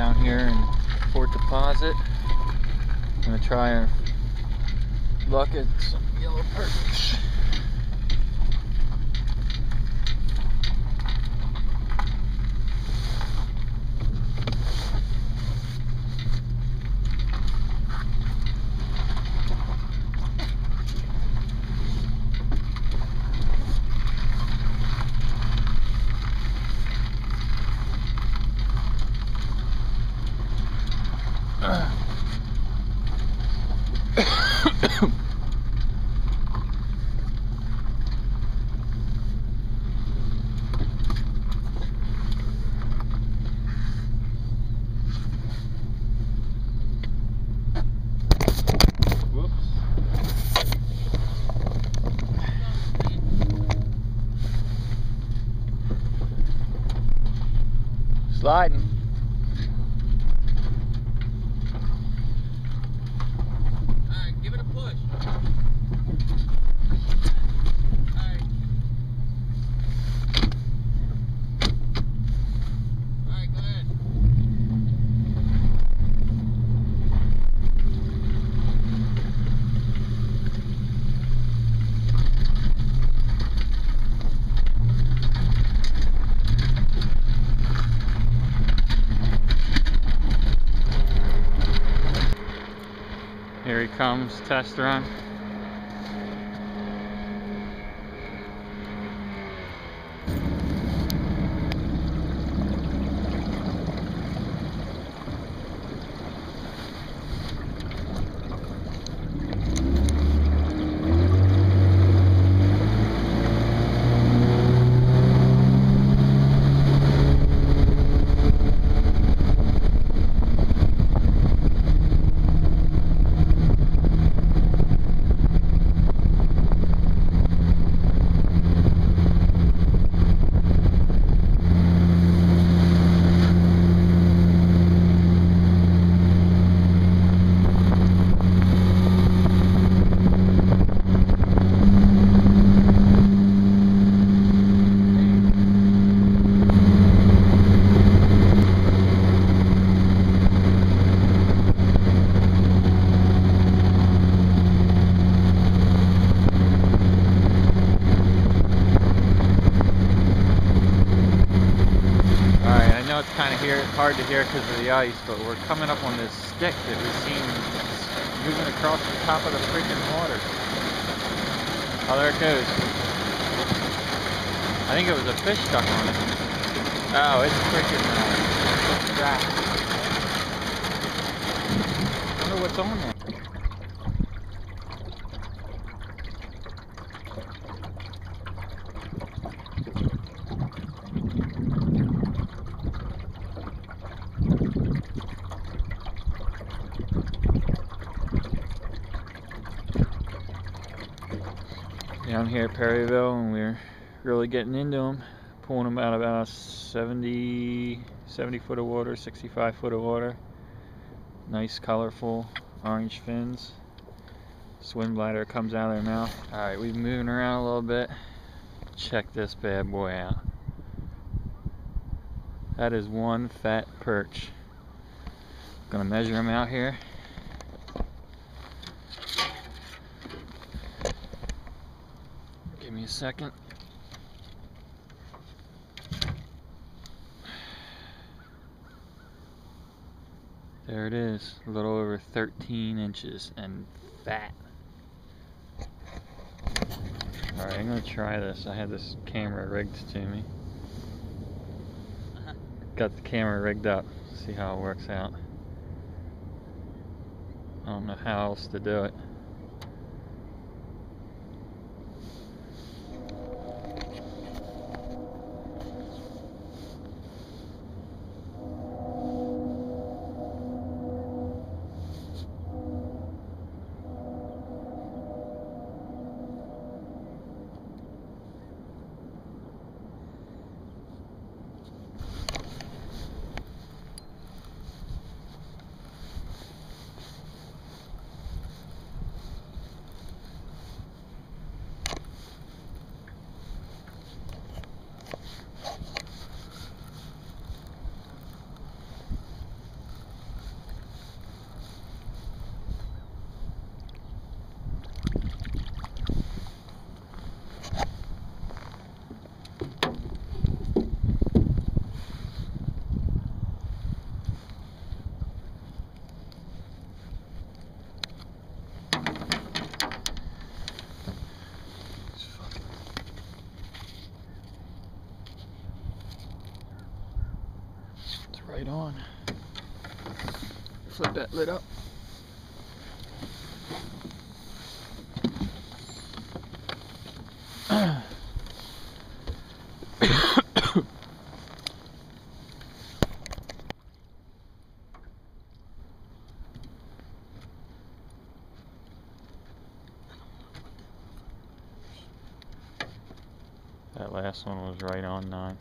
down here in Port Deposit. I'm gonna try and look at some yellow perch. Sliding. Here he comes, test run. Alright, I know it's kind of here, hard to hear because of the ice, but we're coming up on this stick that we've seen moving across the top of the freaking water. Oh, there it goes. I think it was a fish stuck on it. Oh, it's freaking uh, trapped. wonder what's on there. Down here at Perryville, and we're really getting into them, pulling them out about 70, 70 foot of water, 65 foot of water. Nice, colorful orange fins. Swim bladder comes out of their mouth. All right, we're moving around a little bit. Check this bad boy out. That is one fat perch. Gonna measure him out here. Give me a second. There it is, a little over 13 inches and fat. Alright, I'm gonna try this. I had this camera rigged to me. Uh-huh. Got the camera rigged up. See how it works out. I don't know how else to do it. Right on. Flip that lid up. That last one was right on nine.